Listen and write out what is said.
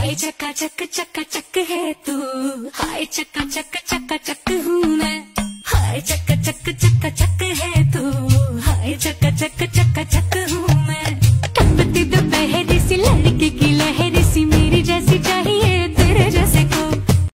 हाय चक्का चक चक्का चक है तू। हाय चक्का चक चक्का चक हूँ मैं। हाय चक्का चक चक्का चक है तू। हाय चक्का चक चक्का चक